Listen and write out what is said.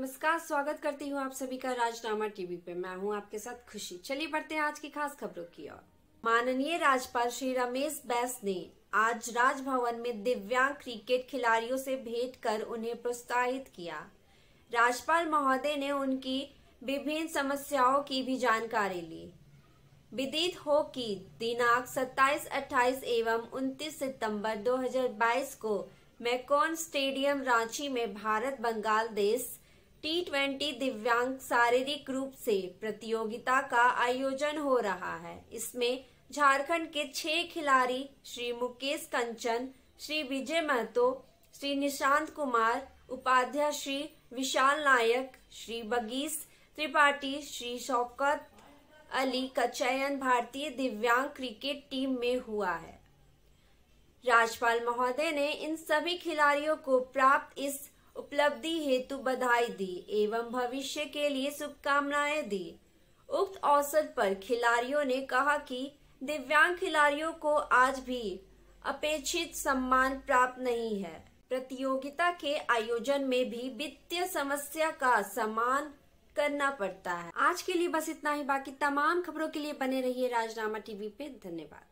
नमस्कार स्वागत करती हूँ आप सभी का राजनामा टीवी पे। मैं हूँ आपके साथ खुशी। चलिए बढ़ते हैं आज की खास खबरों की ओर। माननीय राज्यपाल श्री रमेश बैस ने आज राजभवन में दिव्यांग क्रिकेट खिलाड़ियों से भेंट कर उन्हें प्रोत्साहित किया। राज्यपाल महोदय ने उनकी विभिन्न समस्याओं की भी जानकारी ली। विदित हो कि दिनांक 27, 28 एवं 29 सितंबर 2022 को मैकॉन स्टेडियम रांची में भारत बंगाल देश टी ट्वेंटी दिव्यांग शारीरिक रूप से प्रतियोगिता का आयोजन हो रहा है। इसमें झारखंड के छह खिलाड़ी श्री मुकेश कंचन, श्री विजय महतो, श्री निशांत कुमार, उपाध्याय श्री विशाल नायक, श्री बगीस त्रिपाठी, श्री शौकत अली का चयन भारतीय दिव्यांग क्रिकेट टीम में हुआ है। राज्यपाल महोदय ने इन सभी खिलाड़ियों को प्राप्त इस उपलब्धि हेतु बधाई दी, एवं भविष्य के लिए शुभकामनाएँ दी। उक्त अवसर पर खिलाड़ियों ने कहा कि दिव्यांग खिलाड़ियों को आज भी अपेक्षित सम्मान प्राप्त नहीं है। प्रतियोगिता के आयोजन में भी वित्तीय समस्या का सम्मान करना पड़ता है। आज के लिए बस इतना ही। बाकी तमाम खबरों के लिए बने रहिए राजनामा टीवी पे। धन्यवाद।